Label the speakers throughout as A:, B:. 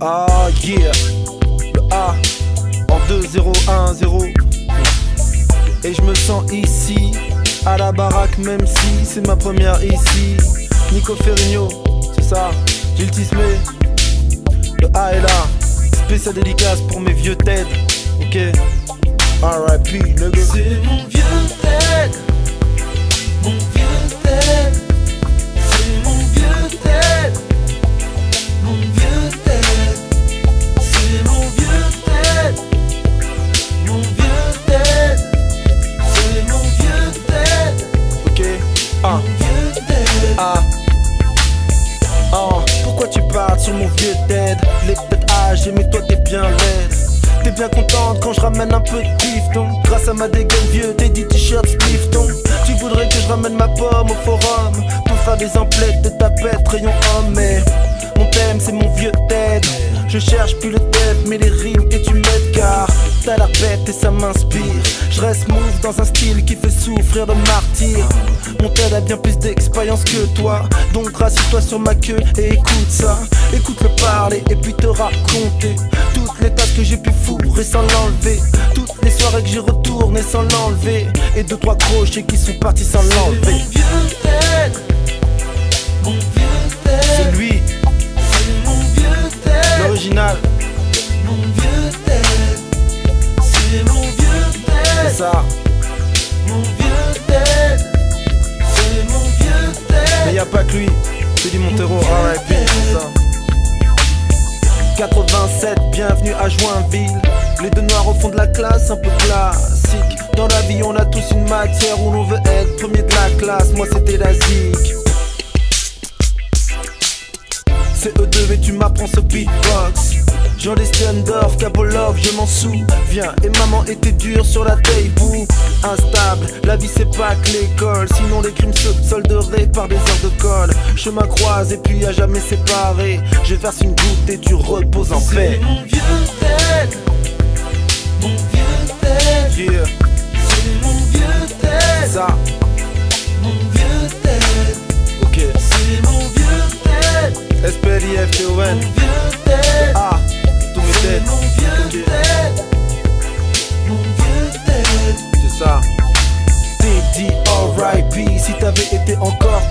A: Ah yeah, le A en 2 0 1 0 Et je me sens ici, à la baraque même si c'est ma première ici. Nico Ferrigno, c'est ça, Gilles Tismé. Le A est là, spécial dédicace pour mes vieux têtes Ok, R.I.P.
B: C'est mon vieux tête, mon vieux mon vieux
A: dead. Les peut-être âgés mais toi t'es bien laide T'es bien contente quand je ramène un peu de pifton Grâce à ma dégaine vieux t'es dit t-shirt splifton Tu voudrais que je ramène ma pomme au forum Pour faire des emplettes de tapette rayon homme Mais mon thème c'est mon vieux dead. Je cherche plus le dead mais les rimes et tu m'aides car T'as la bête et ça m'inspire. Je reste move dans un style qui fait souffrir de martyr Mon tel a bien plus d'expérience que toi. Donc rassieds-toi sur ma queue et écoute ça. Écoute-le parler et puis te raconter. Toutes les tasses que j'ai pu fourrer sans l'enlever. Toutes les soirées que j'ai retournées sans l'enlever. Et deux trois crochets qui sont partis sans l'enlever.
B: Mon
A: 87, bienvenue à Joinville. Les deux noirs au fond de la classe, un peu classique. Dans la vie on a tous une matière où l'on veut être premier de la classe. Moi c'était la zik. C'est E2 et tu m'apprends ce beatbox Jean Lestendorf, Kabolov, je m'en souviens. Et maman était dure sur la table Instable, la vie c'est pas que l'école. Sinon les crimes se solderaient par des heures de colle. Chemin croise et puis à jamais séparé. Je verse une goutte et tu reposes en
B: C'est
A: paix
B: mon vieux tête, mon vieux tête,
A: Yeah,
B: c'est mon vieux tête,
A: ça,
B: mon vieux tête,
A: ok.
B: C'est mon vieux tête,
A: SPLIF, TON,
B: mon vieux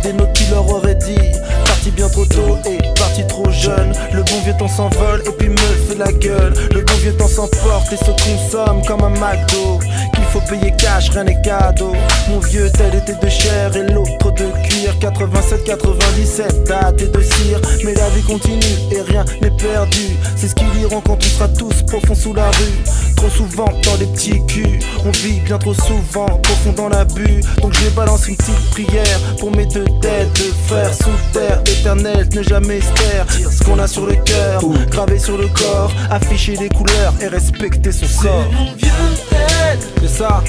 A: des notes, tu leur aurais dit. Parti bien trop tôt et parti trop jeune. Le bon vieux temps s'envole et puis me fait la gueule. Le bon vieux temps s'emporte et se consomme comme un McDo. Qu'il faut payer cash, rien n'est cadeau. Mon vieux tel était de chair et l'autre de cuir. 87-97, date et de cire. Mais la continue et rien n'est perdu. C'est ce qu'ils diront quand on sera tous profonds sous la rue. Trop souvent dans les petits culs, on vit bien trop souvent profond dans l'abus. Donc je balance une petite prière pour mes deux têtes de frères sous terre éternelle, ne jamais se taire. Dire ce qu'on a sur le cœur, gravé sur le corps, afficher les couleurs et respecter son
B: C'est
A: corps.
B: mon vieux tête,
A: C'est ça,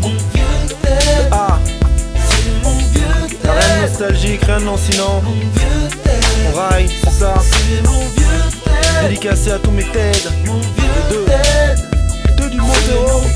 B: mon vieux tête,
A: ah,
B: c'est mon vieux
A: y'a rien de
B: tête,
A: nostalgique, rien de non sinon.
B: mon vieux
A: On raille, c'est ça.
B: c'est mon vieux tête,
A: Dédicacé à tous mes têtes,
B: mon
A: deux.
B: vieux tête,
A: deux du
B: c'est